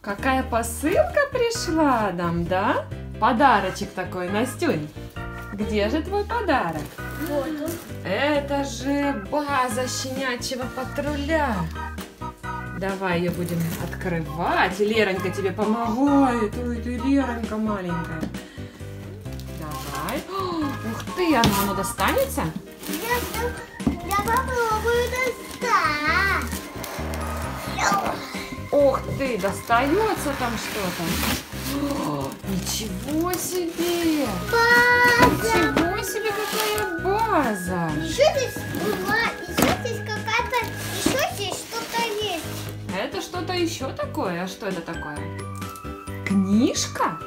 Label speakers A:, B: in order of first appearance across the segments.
A: Какая посылка пришла нам, да? Подарочек такой, Настюнь. Где же твой подарок?
B: Вот он.
A: Это же база щенячьего патруля. Давай ее будем открывать. Леронька тебе помогает. Ой, ты Леронька маленькая. Давай. О, Ух ты, оно, оно достанется?
B: Я, я попробую достать.
A: Ух ты, достается там что-то. Ничего себе!
B: База.
A: Ничего себе, какая база!
B: Еще здесь была, еще здесь какая-то, еще здесь что-то есть.
A: Это что-то еще такое? А что это такое? Книжка?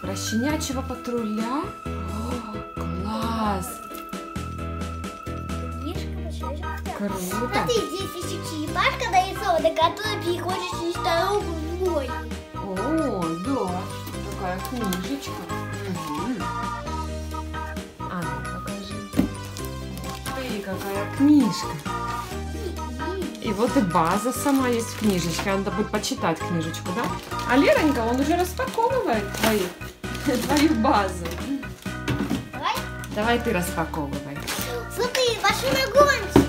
A: Про щенячьего патруля? О, класс! Круто!
B: Смотри, здесь еще черепашка нарисована, которая переходит через дорогу в бой.
A: О, да, такая книжечка. А ну, покажи. Ух ты, какая книжка. И вот и база сама есть в книжечке. Надо будет почитать книжечку, да? А Леронька, он уже распаковывает твою, твою базу.
B: Давай.
A: Давай ты распаковывай.
B: Смотри, машина гонщик.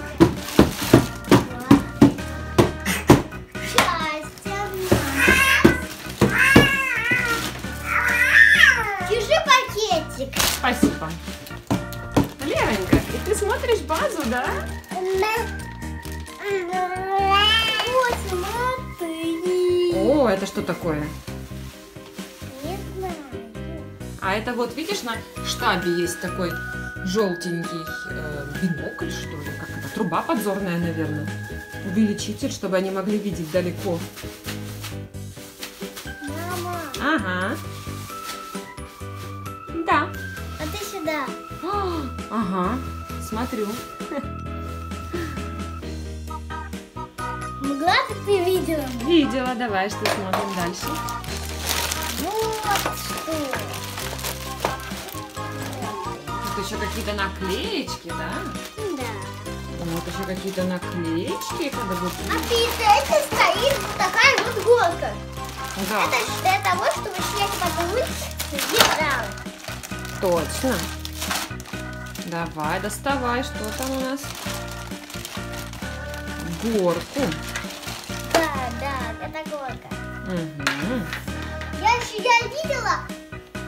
A: Смотришь базу, да?
B: Вот, смотри.
A: О, это что такое?
B: Не знаю.
A: А это вот, видишь, на штабе есть такой желтенький э, бинокль, что ли, как это, труба подзорная, наверное. Увеличитель, чтобы они могли видеть далеко.
B: Мама,
A: Ага. Да.
B: а ты сюда.
A: А, Ага. Смотрю.
B: Мгла ты видела?
A: Видела. Давай, что смотрим дальше.
B: Вот что.
A: Тут еще какие-то наклеечки, да?
B: Да.
A: Вот еще какие-то наклеечки, когда будут...
B: А перед этим стоит вот такая вот горка.
A: Да,
B: Это для того, чтобы снять летал.
A: точно. Давай, доставай, что там у нас? Горку.
B: Да, да, это горка.
A: Мгм.
B: Я еще я видела,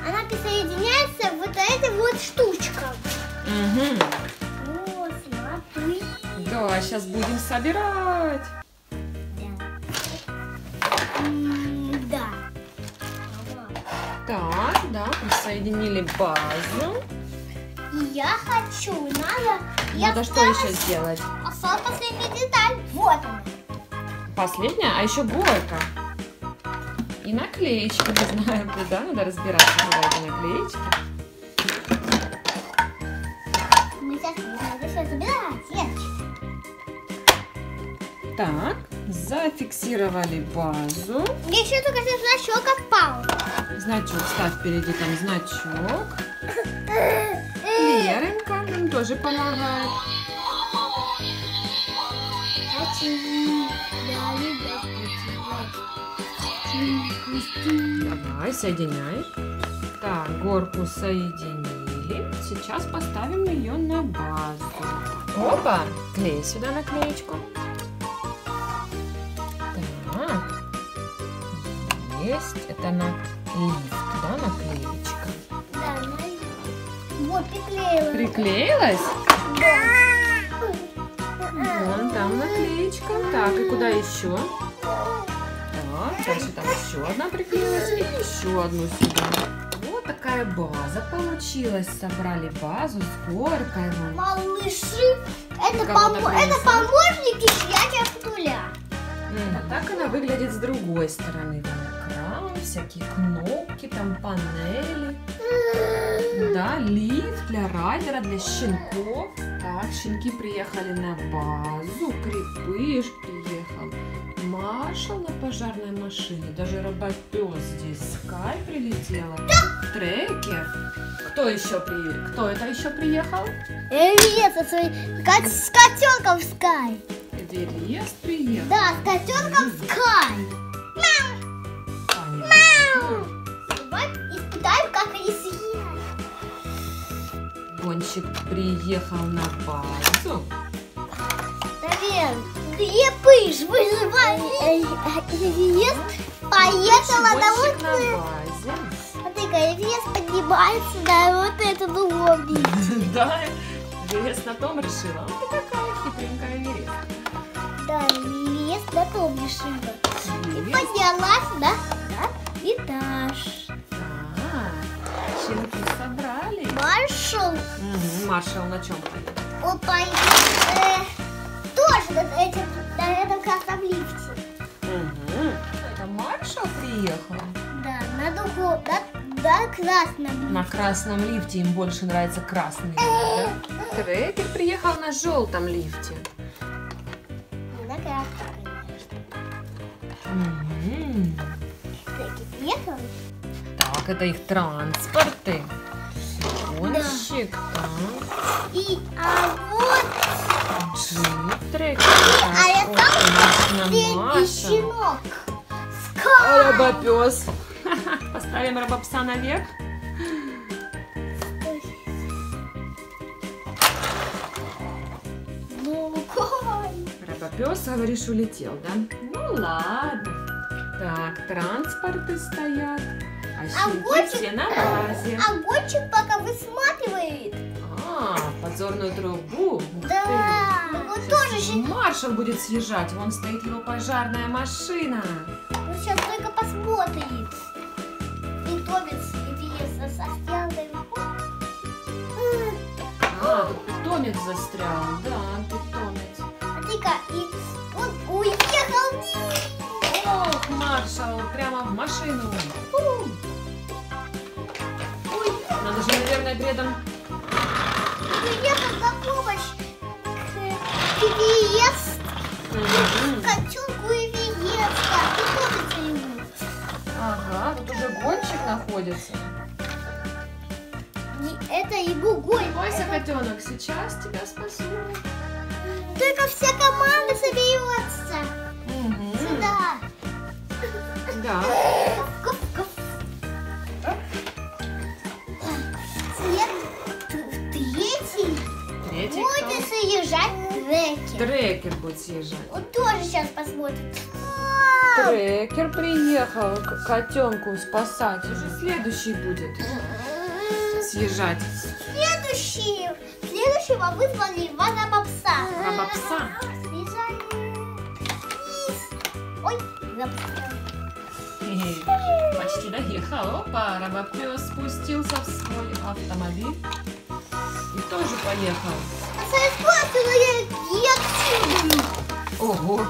B: она присоединяется вот этой вот штучкам.
A: Мгм.
B: Вот, смотри.
A: Да, сейчас будем собирать.
B: Да.
A: Так, да, присоединили базу.
B: И я хочу, надо... я
A: Надо что еще сделать?
B: Осталась последняя деталь. Вот она.
A: Последняя, а еще горка. И наклеечки, не знаю, куда надо разбираться, куда эти наклеечки.
B: Мы сейчас надо все забирать. Нет.
A: Так, зафиксировали базу.
B: Еще только значок отпал.
A: Значок, ставь впереди там значок. Леренька нам тоже помогает. Давай, соединяй. Так, горку соединили. Сейчас поставим ее на базу. Опа! Клей сюда наклеечку. Так. Есть. Это на лифт, да, наклеечка?
B: Да, ну, вот приклеила.
A: Приклеилась?
B: Да.
A: Вон там наклеечка. Так, и куда еще? Так, дальше там еще одна приклеилась и еще одну сюда. Вот такая база получилась. Собрали базу с горкой.
B: Малыши, это, помо- это помощники щенячьего патруля.
A: А Так она выглядит с другой стороны. Там экран, всякие кнопки, там панели. Да, лифт для райдера, для щенков. Так, щенки приехали на базу. Крепыш приехал. Маршал на пожарной машине. Даже робопес здесь. Скай прилетела. Трекер. Кто еще при... Кто это еще приехал?
B: Эвес, кот- с котенком Скай.
A: Эверест приехал.
B: Да, с котенком Скай.
A: Гонщик приехал на базу.
B: Наверное, крепыш вызывай. Эверест поехала на вот...
A: на базе.
B: Смотри-ка, Эверест поднимается на вот этот уровень.
A: Да, Эверест на том решила. А ты какая хитренькая Эверест.
B: Да, Эверест на том решила. И
A: Эверест.
B: поднялась на этаж. Маршал,
A: Маршал на чем поедет?
B: он поедет э, тоже на, этим, на этом красном лифте.
A: Мгм. Это маршал приехал?
B: Да, на другом, на, на красном.
A: На красном лифте им больше нравится красный лифт, да? Трекер приехал на желтом лифте.
B: На красном, конечно.
A: Мгм.
B: Таки приехал.
A: Так, это их транспорты. Так,
B: И, а вот
A: джип, трекер.
B: а я
A: конечно,
B: средний
A: Маша.
B: щенок. Скай!
A: Робопес. Поставим робопса наверх.
B: Ну?
A: Робопес, говоришь, улетел, да? Ну ладно. Так, транспорты стоят. А щенки
B: гонщик-
A: все на базе.
B: А гонщик пока высматривает.
A: А, подзорную трубу.
B: Да,
A: ты.
B: вот тоже щенок.
A: Маршал будет съезжать. Вон стоит его пожарная машина.
B: Ну, сейчас только посмотрит. Питомец Эвереста застрял наверху.
A: А, питомец застрял. Да, питомец.
B: Смотри-ка, и он уехал.
A: Ох, маршал, прямо в машину. Надо же, наверное, этом...
B: приехал на помощь к.
A: Мгм.
B: Котенку Эвереста. Питомец ему.
A: Ага, тут уже гонщик находится.
B: И это ему гонь.
A: Бойся, котенок, сейчас тебя спасу.
B: Только вся команда будет съезжать. Он тоже сейчас посмотрит.
A: Трекер приехал к котенку спасать. Уже следующий будет съезжать.
B: Следующий. Следующего вызвали Ивана Бобса. Съезжай вниз. Ой.
A: Почти доехал. Опа, робопес спустился в свой автомобиль. И тоже поехал.
B: А скоростью я активную.
A: Ого.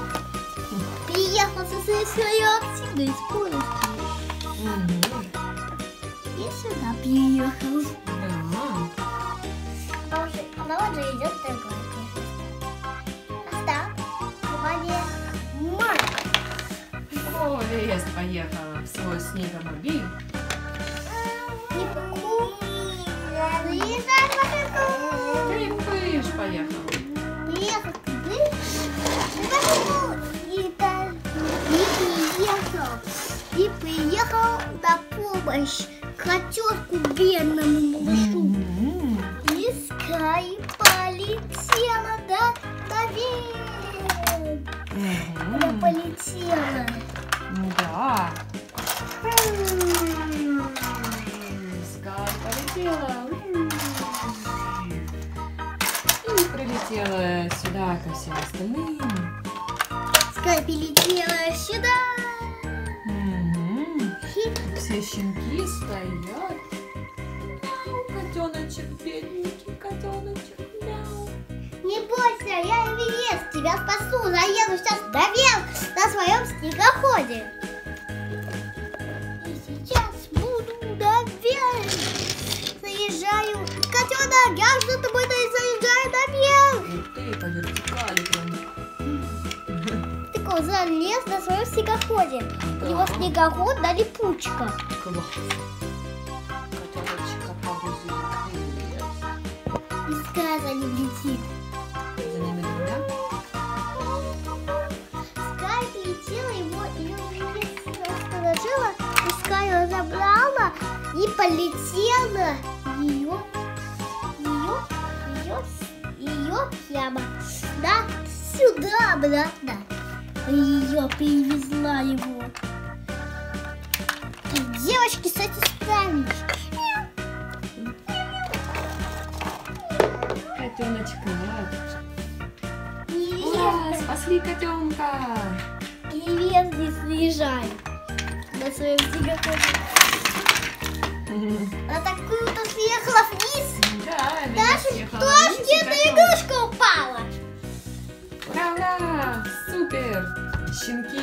B: Приехал со своей, своей активной скоростью.
A: Мгм.
B: И сюда приехал.
A: Да.
B: Она уже, она уже идет. Остап, внимание, марк.
A: О, Эверест поехала в свой снегомобиль.
B: Не поку. Приезжай, Папику.
A: Поехал.
B: Приехал ты? И и приехал. И приехал на помощь котенку бедному малышу.
A: Мгм.
B: И Скай полетела, да, наверх. Она
A: Мгм.
B: полетела.
A: Да. Скай полетела. И прилетела сюда ко всем остальным.
B: Скай полетела сюда. Хи.
A: Все щенки стоят. Мяу, котеночек, бедненький котеночек, мяу.
B: Не бойся, я Эверест, тебя спасу. Заеду сейчас наверх на своем снегоходе. И сейчас буду наверх. Заезжаю. Котенок, я залез на своем снегоходе. У него
A: Да.
B: снегоход на липучка.
A: Класс. Котеночка погрузили.
B: И Скай за ним летит.
A: За ними двумя.
B: Скай летела его, ее расположила, и Скай ее забрала и полетела ее, ее ее прямо да, сюда обратно. Ее привезла его. И девочки с этим справились.
A: Котеночка.
B: Ура!
A: Ура, спасли котенка.
B: Привет, здесь приезжай. На своем снегоходе. Она так круто съехала вниз.
A: Да,
B: Даже
A: съехала вниз, и
B: где-то
A: котенок.
B: игрушка упала.
A: Ура! Супер! Щенки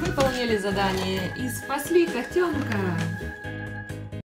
A: выполнили задание и спасли котенка.